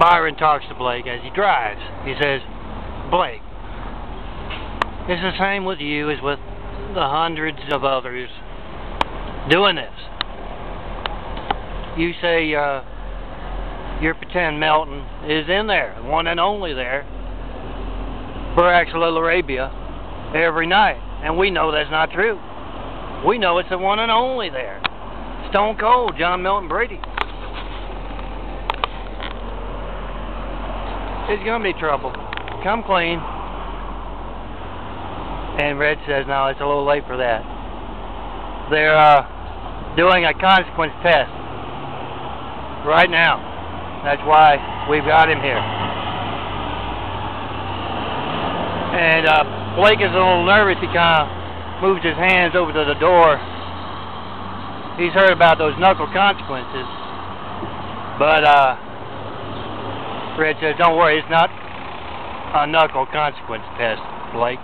Byron talks to Blake as he drives. He says, Blake, it's the same with you as with the hundreds of others doing this. You say uh, your pretend Melton is in there, one and only there, for Little Arabia every night. And we know that's not true. We know it's the one and only there. Stone Cold, John Milton Brady. It's to be trouble. Come clean. And Red says, no, it's a little late for that. They're uh, doing a consequence test right now. That's why we've got him here. And uh, Blake is a little nervous. He kind of moves his hands over to the door. He's heard about those knuckle consequences. But uh, Red says, don't worry, it's not a knuckle consequence test, Blake.